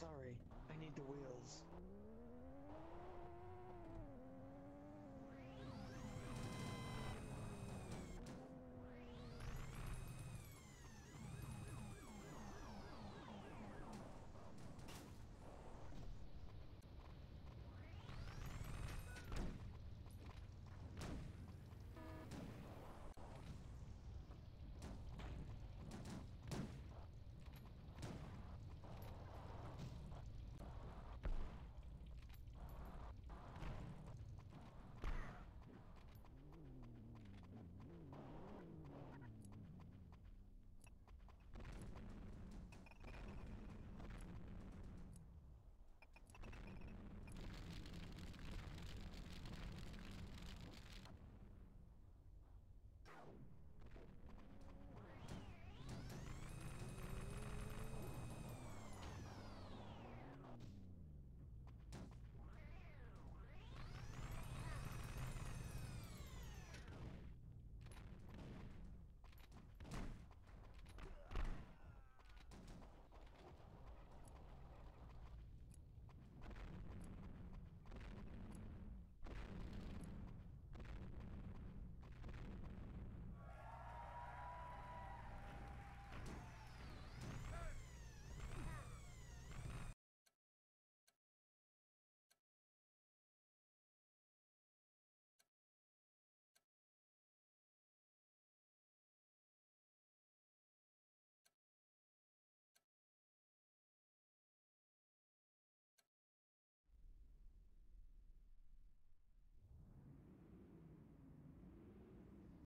Sorry, I need the wheels.